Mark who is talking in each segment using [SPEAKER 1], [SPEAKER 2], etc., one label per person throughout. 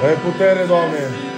[SPEAKER 1] Vem pro
[SPEAKER 2] Teredó mesmo.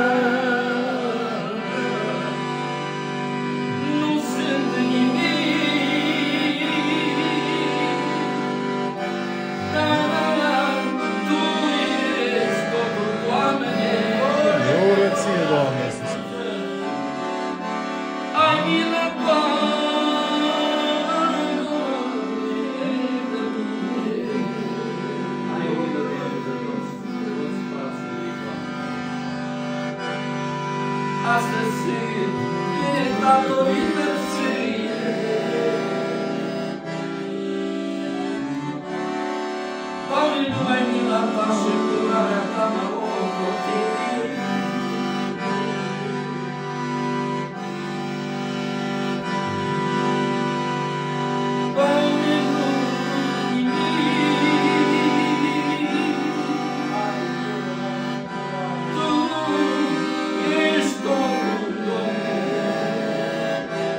[SPEAKER 2] Astăzi e datorită ție. Doamne, numai mila Ta și curarea Ta mă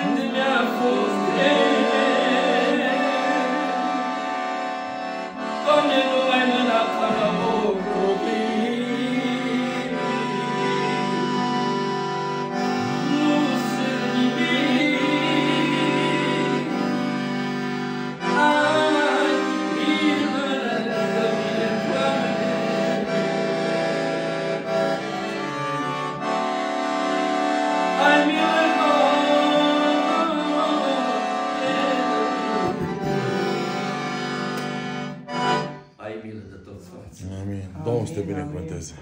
[SPEAKER 2] Come in I follow.
[SPEAKER 1] Amin. Domnul să te binecuvânteze.